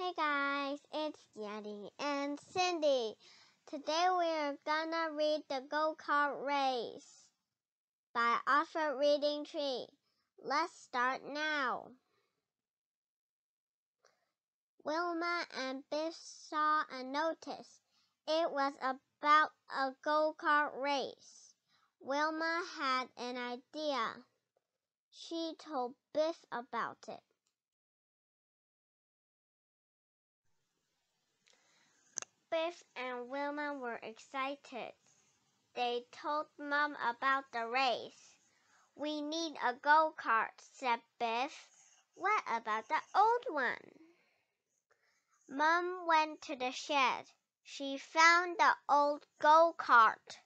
Hey guys, it's Yanny and Cindy. Today we are gonna read The Go Kart Race by Oxford Reading Tree. Let's start now. Wilma and Biff saw a notice. It was about a go kart race. Wilma had an idea. She told Biff about it. Biff and Wilma were excited. They told Mom about the race. We need a go kart, said Biff. What about the old one? Mom went to the shed. She found the old go kart,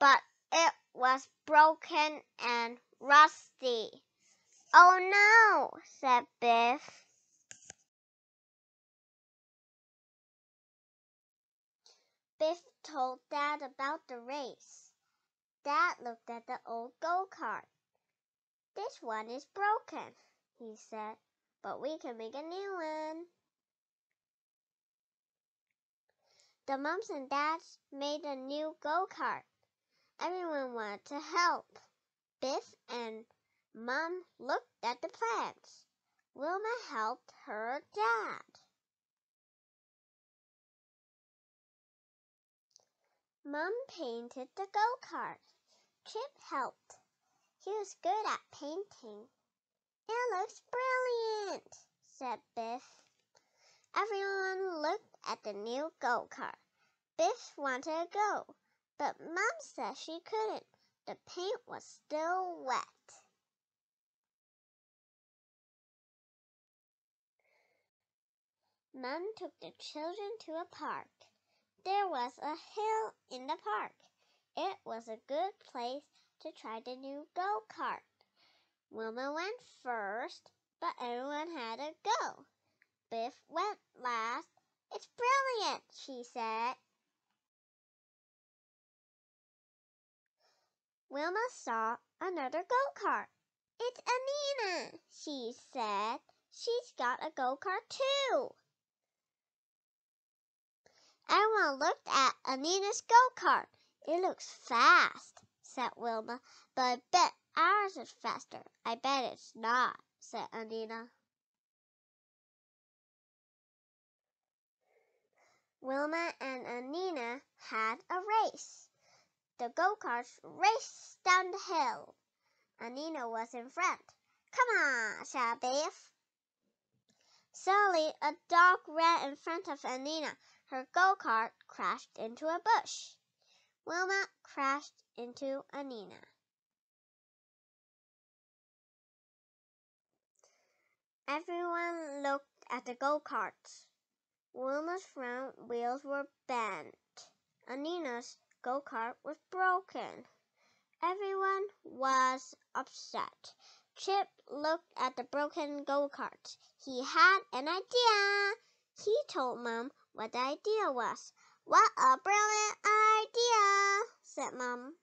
but it was broken and rusty. Oh no, said Biff. Biff told Dad about the race. Dad looked at the old go kart. This one is broken, he said, but we can make a new one. The moms and dads made a new go kart. Everyone wanted to help. Biff and Mom looked at the plans. Wilma helped her dad. Mom painted the go kart. Chip helped. He was good at painting. It looks brilliant, said Biff. Everyone looked at the new go kart. Biff wanted to go, but Mom said she couldn't. The paint was still wet. Mom took the children to a park. There was a hill in the park. It was a good place to try the new go kart. Wilma went first, but everyone had a go. Biff went last. It's brilliant, she said. Wilma saw another go kart. It's Anneena, she said. She's got a go kart too. Everyone looked at Anneena's go kart. It looks fast, said Wilma, but I bet ours is faster. I bet it's not, said Anneena. Wilma and Anneena had a race. The go karts raced down the hill. Anneena was in front. Come on, shouted Biff. Suddenly, a dog ran in front of Anneena. Her go kart crashed into a bush. Wilma crashed into Anneena. Everyone looked at the go karts. Wilma's front wheels were bent. Anneena's go kart was broken. Everyone was upset. Chip looked at the broken go karts. He had an idea. He told Mom what the idea was. What a brilliant idea, said Mom.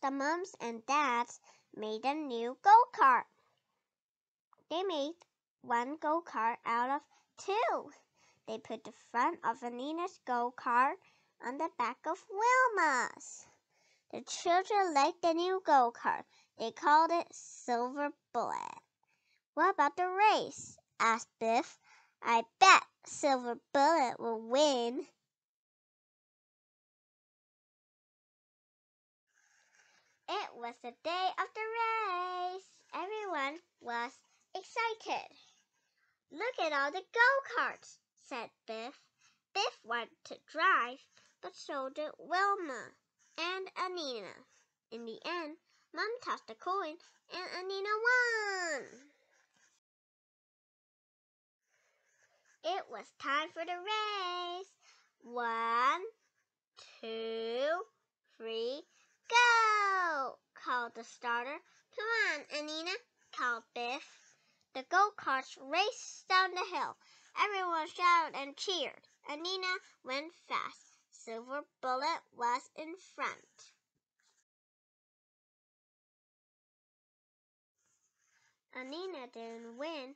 The moms and dads made a new go kart. They made one go kart out of two. They put the front of Anneena's go kart on the back of Wilma's. The children liked the new go kart. They called it Silver Bullet. What about the race? asked Biff. I bet Silver Bullet will win. It was the day of the race. Everyone was excited. Look at all the go karts, said Biff. Biff wanted to drive, but so did Wilma and Anneena. In the end, Mom tossed a coin and Anneena won. It was time for the race. One, two, three, go! called the starter. Come on, Anneena, called Biff. The go karts raced down the hill. Everyone shouted and cheered. Anneena went fast. Silver Bullet was in front. Anneena didn't win.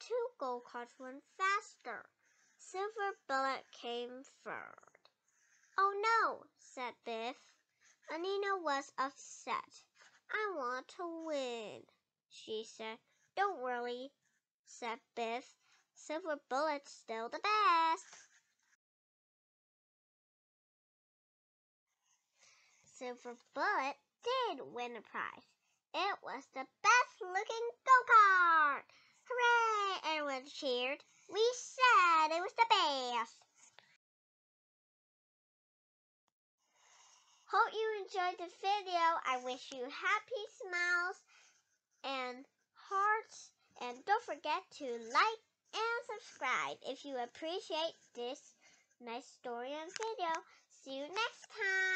Two gold karts went faster. Silver Bullet came third. Oh no, said Biff. Anneena was upset. I want to win, she said. Don't worry, said Biff. Silver Bullet's still the best. Silver Bullet did win a prize. It was the best looking go kart! Hooray! Everyone cheered. We said it was the best. Hope you enjoyed the video. I wish you happy smiles and hearts. And don't forget to like and subscribe if you appreciate this nice story and video. See you next time.